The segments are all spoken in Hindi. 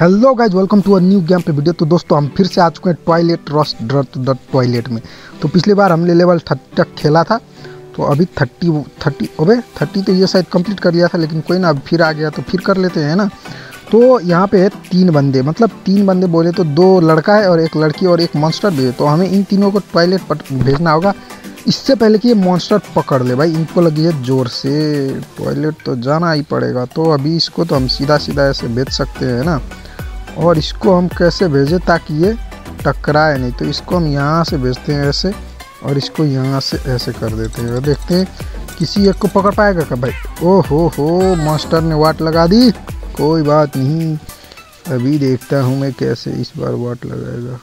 Hello guys welcome to a new game पे वीडियो तो दोस्तों, हम फिर से आ चुके हैं टॉयलेट ड्रट द टॉयलेट में। तो पिछली बार हमने लेवल थर्टी तक खेला था। तो अभी थर्टी थर्टी ओबे थर्टी तो ये शायद कंप्लीट कर लिया था, लेकिन कोई ना, अब फिर आ गया तो फिर कर लेते हैं ना। तो यहाँ पे है तीन बंदे। मतलब तीन बंदे बोले तो दो लड़का है और एक लड़की और एक मॉन्स्टर भी है। तो हमें इन तीनों को टॉयलेट भेजना होगा। इससे पहले कि ये मॉन्स्टर पकड़ ले भाई, इनको लगी है ज़ोर से। टॉयलेट तो जाना ही पड़ेगा। तो अभी इसको तो हम सीधा सीधा ऐसे भेज सकते हैं ना। और इसको हम कैसे भेजें ताकि ये टकराए नहीं? तो इसको हम यहाँ से भेजते हैं ऐसे और इसको यहाँ से ऐसे कर देते हैं। और देखते हैं, किसी एक को पकड़ पाएगा क्या भाई? ओ हो हो मास्टर ने वाट लगा दी। कोई बात नहीं, अभी देखता हूँ मैं कैसे इस बार वाट लगाएगा।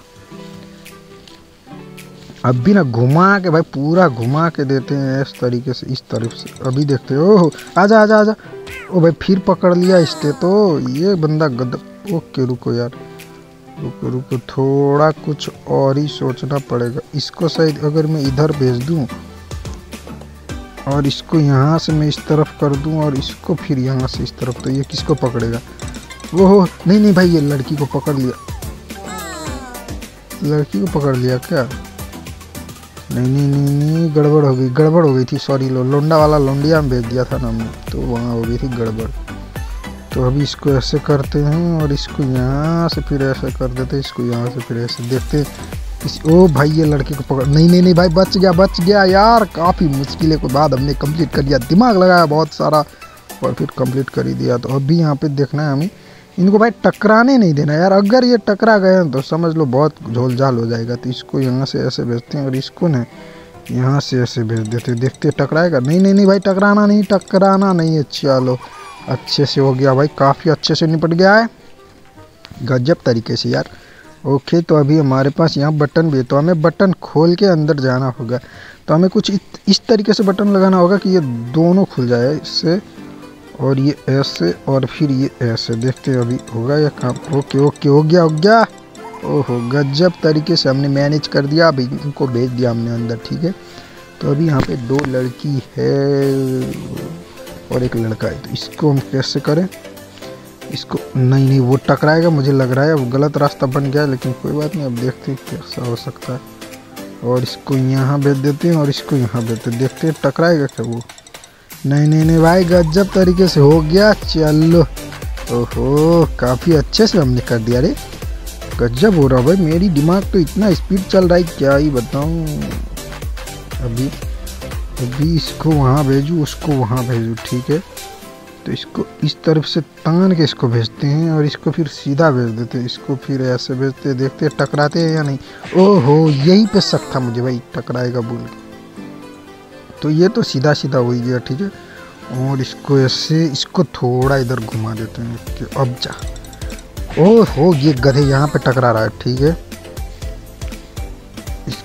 अब भी ना घुमा के भाई, पूरा घुमा के देते हैं इस तरीके से, इस तरफ़ से। अभी देखते हो। ओहो, आजा आजा आजा। ओ भाई, फिर पकड़ लिया इसने तो। ये बंदा गद ओके, रुको यार। रुको रुको, थोड़ा कुछ और ही सोचना पड़ेगा। इसको शायद अगर मैं इधर भेज दूँ, और इसको यहाँ से मैं इस तरफ़ कर दूँ, और इसको फिर यहाँ से इस तरफ़ तो ये किसको पकड़ेगा? वो हो नहीं नहीं भाई, ये लड़की को पकड़ लिया। लड़की को पकड़ लिया क्या? नहीं नहीं नहीं नहीं, गड़बड़ हो गई, गड़बड़ हो गई थी सॉरी लो, लोंडा वाला लोंडिया में भेज दिया था ना हमने तो वहाँ हो गई थी गड़बड़। तो अभी इसको ऐसे करते हैं और इसको यहाँ से फिर ऐसे कर देते इसको यहाँ से फिर ऐसे देखते इस ओ भाई, ये लड़के को पकड़ नहीं नहीं नहीं भाई, बच गया बच गया यार। काफ़ी मुश्किलों के बाद हमने कंप्लीट कर दिया। दिमाग लगाया बहुत सारा और फिर कंप्लीट कर ही दिया। तो अभी यहाँ पे देखना है हमें। इनको भाई टकराने नहीं देना यार। अगर ये टकरा गए तो समझ लो बहुत झोलझाल हो जाएगा। तो इसको यहाँ से ऐसे भेजते हैं और इसको ना यहाँ से ऐसे भेज देते देखते टकराएगा? नहीं नहीं नहीं भाई, टकराना नहीं टकराना नहीं है। चलो। अच्छे से हो गया भाई, काफ़ी अच्छे से निपट गया है। गजब तरीके से यार। ओके तो अभी हमारे पास यहाँ बटन भी है तो हमें बटन खोल के अंदर जाना होगा। तो हमें कुछ इस तरीके से बटन लगाना होगा कि ये दोनों खुल जाए इससे, और ये ऐसे, और फिर ये ऐसे। देखते हैं अभी होगा या काम ओके ओके हो गया हो गया। ओहो, गजब तरीके से हमने मैनेज कर दिया। अभी इनको भेज दिया हमने अंदर, ठीक है। तो अभी यहाँ पे दो लड़की है। और एक लड़का है। तो इसको हम कैसे करें? इसको नहीं नहीं, वो टकराएगा, मुझे लग रहा है। अब गलत रास्ता बन गया, लेकिन कोई बात नहीं, अब देखते हैं कैसा हो सकता है। और इसको यहाँ भेज देते हैं और इसको यहाँ भेजते हैं। देखते हैं, टकराएगा क्या वो? नहीं नहीं नहीं भाई, गजब तरीके से हो गया। चलो। ओहो, काफ़ी अच्छे से हमने कर दिया रे। गजब हो रहा भाई, मेरी दिमाग तो इतना स्पीड चल रहा है, क्या ही बताऊँ। अभी अभी इसको वहाँ भेजूँ, उसको वहाँ भेजूँ, ठीक है? तो इसको इस तरफ़ से तान के इसको भेजते हैं और इसको फिर सीधा भेज देते हैं। इसको फिर ऐसे भेजते हैं, देखते हैं, टकराते हैं या नहीं? ओहो, यही पे शक था मुझे भाई, टकराएगा बोल के। तो ये तो सीधा सीधा हो ही गया, ठीक है? और इसको ऐसे, इसको थोड़ा इधर घुमा देते हैं, कि अब जा। ओहो, ये गधे यहाँ पे टकरा रहा है, ठीक है?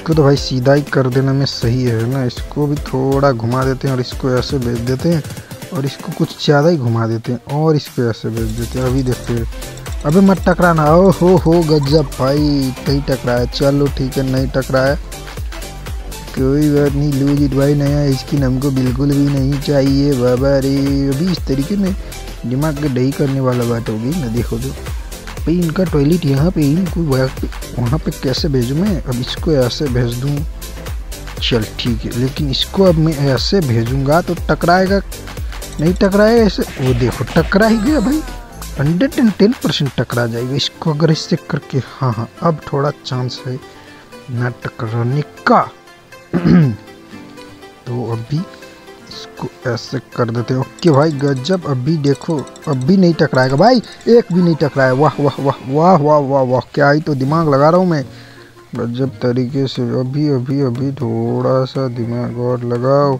इसको तो भाई सीधा ही कर देना में, सही है ना? इसको भी थोड़ा घुमा देते हैं और इसको ऐसे भेज देते हैं और इसको कुछ ज़्यादा ही घुमा देते हैं और इसको ऐसे भेज देते हैं। अभी देखते हैं। अभी मत टकराना। ओ हो हो, गजब भाई नहीं टकराया। चलो ठीक है, नहीं टकराया। कोई बात नहीं लूज इट भाई, नया स्किन हमको बिल्कुल भी नहीं चाहिए। बाबा रे, अभी इस तरीके में दिमाग के दही करने वाला बात होगी। ना देखो तो। भाई इनका टॉयलेट यहाँ पे इनको वहाँ पे कैसे भेजूँ मैं? अब इसको ऐसे भेज दूँ। चल ठीक है, लेकिन इसको अब मैं ऐसे भेजूँगा तो टकराएगा। नहीं टकराएगा ऐसे वो देखो, टकरा ही गया भाई। हंड्रेड एंड टेन परसेंट टकरा जाएगा। इसको अगर इससे करके हाँ हाँ अब थोड़ा चांस है ना टकराने का। तो अभी इसको ऐसे कर देते हैं। ओके भाई, गजब, अभी देखो, अभी नहीं टकराएगा। भाई, एक भी नहीं टकराया। वाह वाह वाह वाह वाह वाह वाह, क्या ही तो दिमाग लगा रहा हूँ मैं। गजब तरीके से, अभी अभी अभी थोड़ा सा दिमाग और लगाओ।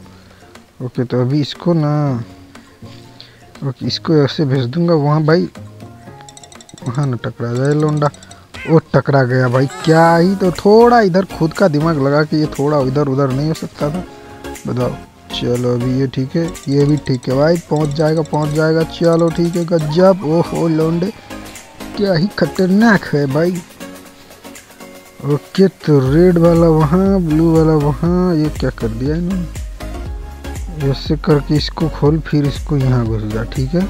ओके तो अभी इसको ना, ओके, इसको ऐसे भेज दूँगा। वहाँ भाई, वहाँ ना टकरा जाए लोंडा। वो टकरा गया भाई, क्या ही तो थोड़ा इधर खुद का दिमाग लगा कि ये थोड़ा इधर उधर नहीं हो सकता था। बताओ। चलो अभी ये ठीक है, ये भी ठीक है भाई, पहुँच जाएगा पहुँच जाएगा, चलो ठीक है, गजब, ओहो, लोंडे, क्या ही खतरनाक है भाई। ओके तो रेड वाला वहाँ, ब्लू वाला वहाँ, ये क्या कर दिया इन्होंने? ऐसे करके इसको खोल, फिर इसको यहाँ घुस जा, ठीक है?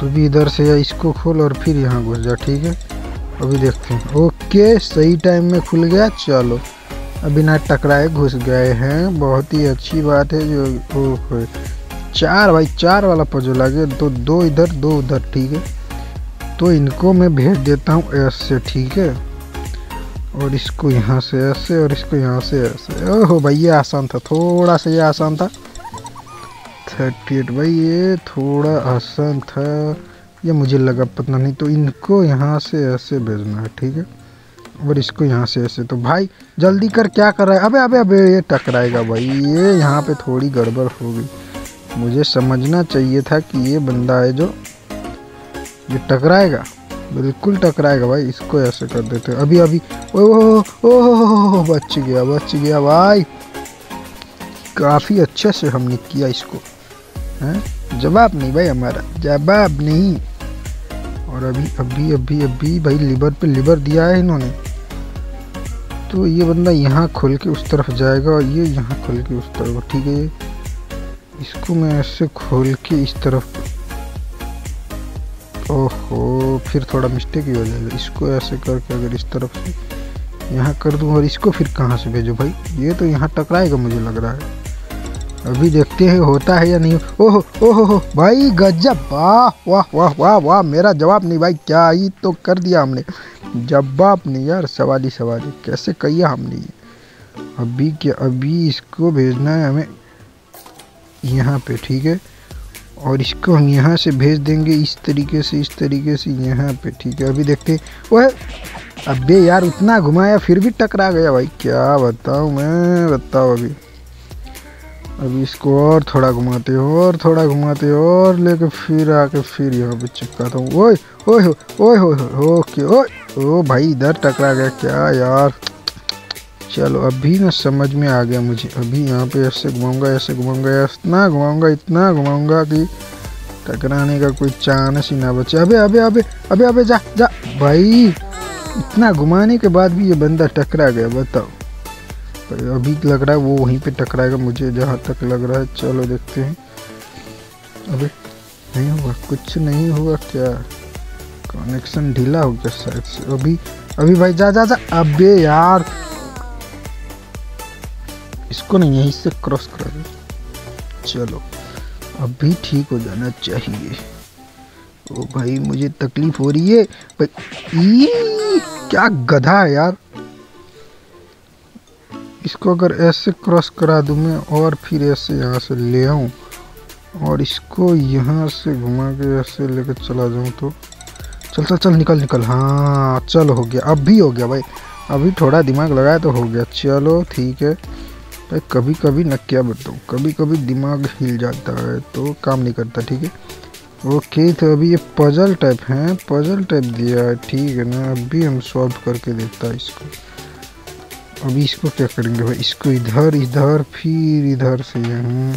तू भी इधर से या इसको खोल और फिर यहाँ घुस जा, ठीक है? अभी देखते हैं। ओके, सही टाइम में खुल गया, चलो। अभी ना टकराए, घुस गए हैं। बहुत ही अच्छी बात है जो ओ चार भाई, चार वाला पजो लगे तो दो इधर, दो उधर, ठीक है। तो इनको मैं भेज देता हूँ ऐसे, ठीक है। और इसको यहाँ से ऐसे, और इसको यहाँ से ऐसे। ओहो, भाई, ये आसान था। थोड़ा सा ये आसान था। थर्टी एट भाई, ये थोड़ा आसान था। ये मुझे लगा पता नहीं तो इनको यहाँ से ऐसे भेजना है, ठीक है। और इसको यहाँ से ऐसे तो भाई, जल्दी कर, क्या कर रहा है? अबे अबे अबे, ये टकराएगा भाई, ये यहाँ पे थोड़ी गड़बड़ हो गई। मुझे समझना चाहिए था कि ये बंदा है जो, ये टकराएगा, बिल्कुल टकराएगा भाई, इसको ऐसे कर देते अभी अभी ओह ओह, बच गया बच गया भाई। काफ़ी अच्छे से हमने किया इसको, हैं? जवाब नहीं भाई हमारा, जवाब नहीं। और अभी अभी अभी अभी भाई लिवर पे लिवर दिया है इन्होंने। तो ये बंदा यहाँ खोल के उस तरफ़ जाएगा और ये यहाँ खोल के उस तरफ़, ठीक है इसको मैं ऐसे खोल के इस तरफ़। ओहो, फिर थोड़ा मिस्टेक ही हो जाएगा। इसको ऐसे करके अगर इस तरफ़ से यहाँ कर दूँ और इसको फिर कहाँ से भेजो भाई? ये तो यहाँ टकराएगा मुझे लग रहा है। अभी देखते हैं, होता है या नहीं। ओहो ओहो हो भाई, गजब। वाह वाह वाह वाह वाह, मेरा जवाब नहीं भाई, क्या ही तो कर दिया हमने। जवाब नहीं यार, सवाली सवाली, कैसे किया हमने ये। अभी क्या अभी इसको भेजना है हमें, यहाँ पे, ठीक है? और इसको हम यहाँ से भेज देंगे, इस तरीके से, इस तरीके से, यहाँ पे, ठीक है? अभी देखते वह अबे यार, उतना घुमाया, फिर भी टकरा गया भाई, क्या बताऊँ मैं, बताओ अभी। अभी इसको और थोड़ा घुमाते हो, और थोड़ा घुमाते हो, और लेके फिर आके फिर यहाँ पे चिपकाता हूँ। ओए ओए ओए ओए ओके, ओए, ओ भाई, इधर टकरा गया क्या यार? चलो, अभी ना समझ में आ गया मुझे। अभी यहाँ पे ऐसे घुमाऊँगा ऐसे घुमाऊँगा, इतना घुमाऊँगा इतना घुमाऊँगा कि टकराने का कोई चांस ही ना बचे। अबे अबे अबे अबे अबे, जा जा। भाई, इतना घुमाने के बाद भी ये बंदा टकरा गया, बताओ। अभी लग रहा है वो वहीं पे टकराएगा, मुझे जहाँ तक लग रहा है। चलो देखते हैं। अबे, नहीं हुआ कुछ नहीं हुआ क्या? कनेक्शन ढीला हो गया शायद से। अभी अभी भाई, जा जा जा। अबे यार। इसको नहीं, यहीं से क्रॉस करा चलो, अभी ठीक हो जाना चाहिए। ओ भाई, मुझे तकलीफ़ हो रही है। भाई क्या गधा है यार। इसको अगर ऐसे क्रॉस करा दूँ मैं और फिर ऐसे यहाँ से ले आऊँ और इसको यहाँ से घुमा के ऐसे लेकर चला जाऊँ तो चल चल चल, निकल निकल। हाँ चल, हो गया। अब भी हो गया भाई। अभी थोड़ा दिमाग लगाया तो हो गया। चलो, ठीक है। भाई कभी कभी न क्या बताऊँ। कभी कभी दिमाग हिल जाता है तो काम नहीं करता, ठीक है? ओके तो अभी ये पजल टाइप है। पजल टाइप दिया है, ठीक है ना? अभी हम सॉल्व करके देखता है इसको। अभी इसको क्या करेंगे भाई? इसको इधर इधर, फिर इधर से यहाँ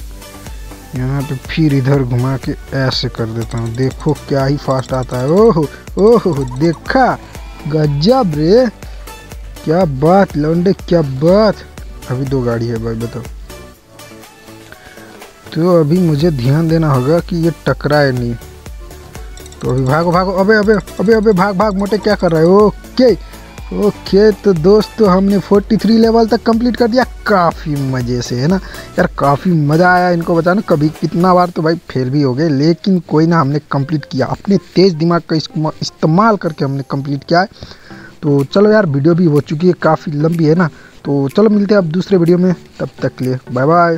यहाँ पे फिर इधर घुमा के ऐसे कर देता हूँ। देखो क्या ही फास्ट आता है। ओह ओह, देखा? गजब रे। क्या बात, लौंडे, क्या बात। अभी दो गाड़ी है भाई, बताओ। तो अभी मुझे ध्यान देना होगा कि ये टकराए नहीं। तो अभी भागो भागो। अबे अबे अबे अबे, भाग भाग। मोटे क्या कर रहा है? ओके। ओके तो दोस्तों, हमने 43 लेवल तक कंप्लीट कर दिया। काफ़ी मज़े से, है ना? यार, काफ़ी मज़ा आया इनको बचाना कभी कितना बार तो भाई फेल भी हो गए, लेकिन कोई ना हमने कंप्लीट किया। अपने तेज़ दिमाग का इस्तेमाल करके हमने कंप्लीट किया है। तो चलो यार वीडियो भी हो चुकी है, काफ़ी लंबी, है ना? तो चलो मिलते हैं अब दूसरे वीडियो में। तब तक लिए बाय बाय